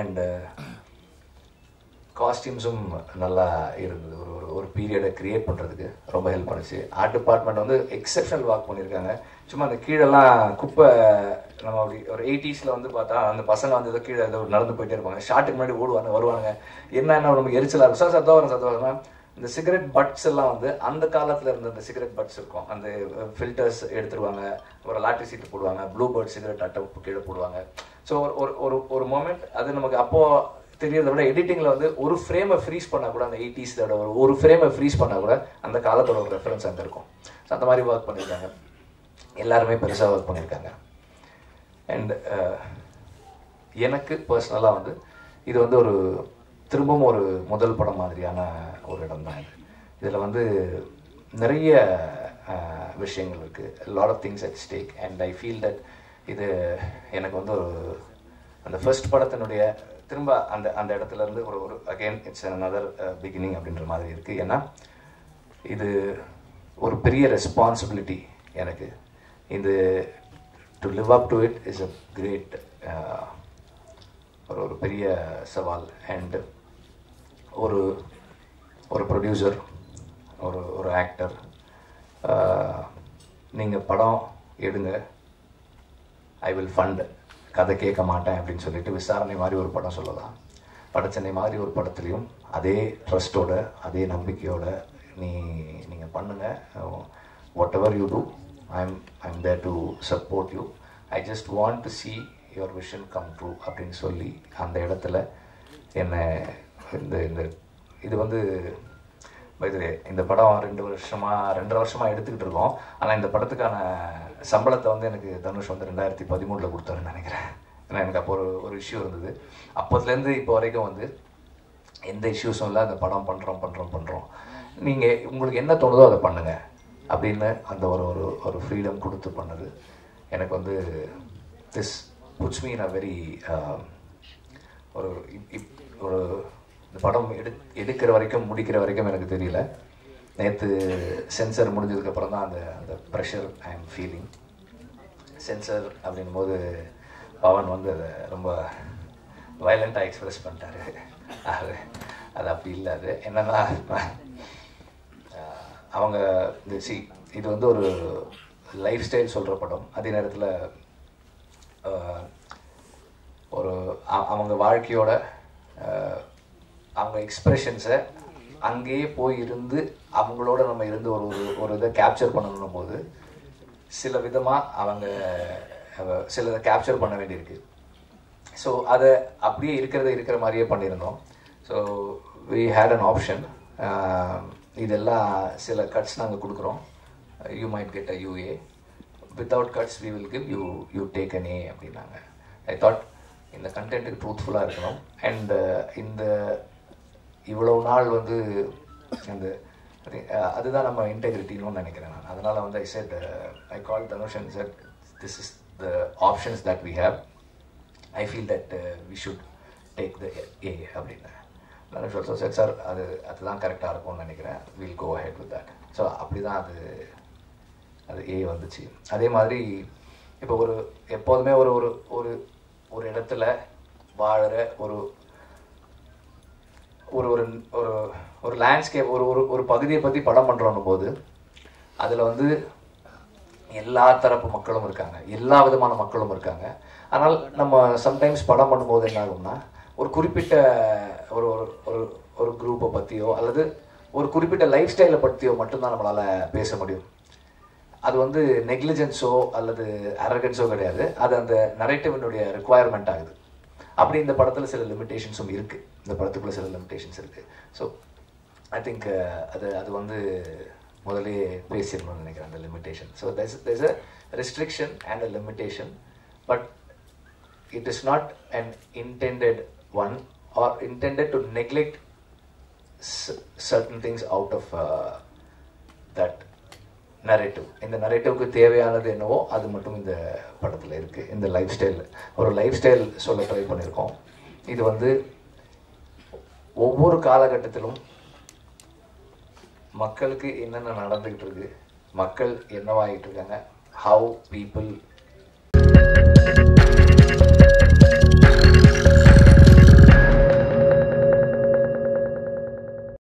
And காஸ்டியூம்ஸும் uh, நல்லா இருந்தது. ஒரு ஒரு ஒரு பீரியடை க்ரியேட் பண்ணுறதுக்கு ரொம்ப ஹெல்ப் பண்ணுச்சு. ஆர்ட் டிபார்ட்மெண்ட் வந்து எக்ஸப்ஷனல் ஒர்க் பண்ணியிருக்காங்க சும்மா அந்த கீழெல்லாம் குப்பை நம்ம அப்படி ஒரு எயிட்டிஸில் வந்து பார்த்தா அந்த பசங்க வந்து ஏதோ கீழே ஏதோ நடந்து போயிட்டே இருப்பாங்க. ஷார்ட்டுக்கு முன்னாடி ஓடுவாங்க வருவாங்க. என்ன என்ன நமக்கு எரிச்சலாக இருக்கும். சார் சத்தம் வரும் சத்தம் இந்த சிகரெட் பட்ஸ் எல்லாம் வந்து அந்த காலத்தில் இருந்த அந்த சிகரெட் பட்ஸ் இருக்கும். அந்த ஃபில்டர்ஸ் எடுத்துருவாங்க. ஒரு லாட்டரி சீட்டு போடுவாங்க. ப்ளூ பேர்ட் சிகரெட் அட்டை கீழே போடுவாங்க. ஸோ ஒரு ஒரு ஒரு மொமெண்ட் அது நமக்கு அப்போது தெரியறத விட எடிட்டிங்கில் வந்து ஒரு ஃப்ரேமை ஃப்ரீஸ் பண்ணால் கூட அந்த எயிட்டிஸோட ஒரு ஒரு ஃப்ரேமை ஃப்ரீஸ் பண்ணால் கூட அந்த காலத்தோட ஒரு ரெஃபரன்ஸ் அங்கே இருக்கும். ஸோ அந்த மாதிரி ஒர்க் பண்ணியிருக்காங்க எல்லாருமே பெருசாக ஒர்க் பண்ணியிருக்காங்க அண்ட் uh, எனக்கு பர்சனலாக வந்து இது வந்து ஒரு திரும்பவும் ஒரு முதல் படம் மாதிரியான ஒரு இடம் தான் இது. இதில் வந்து நிறைய uh, விஷயங்கள் இருக்குது lot of things at stake and I feel that இது எனக்கு வந்து ஒரு அந்த ஃபர்ஸ்ட் படத்தினுடைய திரும்ப அந்த அந்த இடத்துலேருந்து ஒரு ஒரு அகைன் இட்ஸ் அனதர் பிகினிங் அப்படின்ற மாதிரி இருக்குது ஏன்னா இது ஒரு பெரிய ரெஸ்பான்சிபிலிட்டி எனக்கு. இது to live up to it is a great ஒரு ஒரு பெரிய சவால். அண்ட் ஒரு ஒரு ப்ரொடியூசர் ஒரு ஒரு ஆக்டர் uh, நீங்கள் படம் எடுங்க. ஐ வில் ஃபண்ட் கதை கேட்க மாட்டேன் அப்படின்னு சொல்லிட்டு விசாரணை மாதிரி ஒரு படம் சொல்லலாம். படச்சென்னை மாதிரி ஒரு படத்துலையும் அதே ட்ரஸ்ட்டோட அதே நம்பிக்கையோட நீ நீங்கள் பண்ணுங்கள் whatever you do I'm I'm there to support you I just want to see your vision come true அப்படின்னு சொல்லி அந்த இடத்துல என்னை இந்த இந்த இது வந்து இது இந்த படம் ரெண்டு வருஷமா ரெண்டரை வருஷமா எடுத்துக்கிட்டு இருக்கோம். ஆனால் இந்த படத்துக்கான சம்பளத்தை வந்து எனக்கு தனுஷ் வந்து ரெண்டாயிரத்தி பதிமூணில் கொடுத்தாருன்னு நினைக்கிறேன். ஏன்னா எனக்கு அப்போ ஒரு ஒரு இஷ்யூ இருந்தது. அப்போதுலேருந்து இப்போ வரைக்கும் வந்து எந்த இஷ்யூஸும் இல்லை. அந்த படம் பண்ணுறோம் பண்ணுறோம் பண்ணுறோம் நீங்கள் உங்களுக்கு என்ன தோணுதோ அதை பண்ணுங்கள் அப்படின்னு அந்த ஒரு ஒரு ஒரு ஃப்ரீடம் கொடுத்து பண்ணது. எனக்கு வந்து this foods mean a very ஒரு இப்- இப்- ஒரு இந்த படம் எடு எடுக்கிற வரைக்கும் முடிக்கிற வரைக்கும் எனக்கு தெரியல. நேற்று சென்சர் முடிஞ்சதுக்கப்புறம் தான் அந்த அந்த pressure I am feeling censor அப்படின் போது பவன் வந்து அதை ரொம்ப வயலண்ட்டாக எக்ஸ்பிரஸ் பண்ணிட்டாரு. அது அது அப்படி இல்லை அது என்னன்னா அவங்க இந்த சி இது வந்து ஒரு லைஃப் ஸ்டைல் சொல்கிற படம். அதே நேரத்தில் ஒரு அவங்க வாழ்க்கையோட அவங்க எக்ஸ்பிரஷன்ஸை அங்கேயே போய் இருந்து அவங்களோட நம்ம இருந்து ஒரு ஒரு- ஒரு இதை கேப்சர் பண்ணணும் போது சில விதமாக அவங்க சிலதை கேப்சர் பண்ண வேண்டியிருக்கு. ஸோ அதை அப்படியே இருக்கிறத இருக்கிற மாதிரியே பண்ணியிருந்தோம். So we had an option இதெல்லாம் சில கட்ஸ் நாங்கள் கொடுக்குறோம். You might get a UA without cuts we will give you you take an A அப்படின்னாங்க. ஐ தாட் இந்த கண்டென்ட்டுக்கு ட்ரூத்ஃபுல்லாக இருக்கணும். அண்ட் இந்த இவ்வளவு நாள் வந்து அந்த அதுதான் நம்ம இன்டெகிரிட்டின்னு நினைக்கிறேன் நான். அதனால் வந்து I said I call Dhanush and said this is the options that we have I feel that we should take the A அப்படின்னு. தனுஷ் ஆல்சோ செட் சார் அது அதுதான் கரெக்டாக இருக்கும்னு நினைக்கிறேன். Will go head with that so அப்படி தான் அது அது ஏ வந்துச்சு. அதே மாதிரி இப்போ ஒரு எப்போதுமே ஒரு ஒரு ஒரு ஒரு இடத்துல வாழற ஒரு ஒரு ஒரு ஒரு ஒரு லேண்ட்ஸ்கேப் ஒரு ஒரு ஒரு பகுதியை பற்றி படம் பண்ணுறோன்னும் போது அதில் வந்து எல்லா தரப்பு மக்களும் இருக்காங்க. எல்லா விதமான மக்களும் இருக்காங்க. ஆனால் நம்ம சம்டைம்ஸ் படம் பண்ணும்போது என்ன ஆகும்னா ஒரு குறிப்பிட்ட ஒரு ஒரு ஒரு ஒரு குரூப்பை பற்றியோ அல்லது ஒரு குறிப்பிட்ட லைஃப் ஸ்டைலை பற்றியோ மட்டும்தான் நம்மளால் பேச முடியும். அது வந்து நெக்லிஜென்ஸோ அல்லது அரகன்ஸோ கிடையாது. அது அந்த நரேட்டிவினுடைய ரெக்குவயர்மெண்ட் ஆகுது. அப்படி இந்த படத்தில் சில லிமிட்டேஷன்ஸும் இருக்குது இந்த படத்துக்குள்ளே சில லிமிட்டேஷன்ஸ் இருக்குது ஸோ ஐ திங்க் அது அது வந்து முதலே பேசிடணும்னு நினைக்கிறேன் அந்த limitation so these these uh restriction and uh limitation but it is not and intended one or intended to neglect certain things out of that narrative இந்த நரேட்டிவ்க்கு தேவையானது என்னவோ அது மட்டும் இந்த படத்தில் இருக்குது இந்த லைஃப் ஸ்டைல் ஒரு லைஃப் ஸ்டைல் சொல்ல ட்ரை பண்ணியிருக்கோம் இது வந்து ஒவ்வொரு காலகட்டத்திலும் மக்களுக்கு என்னென்ன நடந்துக்கிட்டு இருக்கு மக்கள் என்னவாகிட்டு இருக்காங்க ஹவு பீப்புள்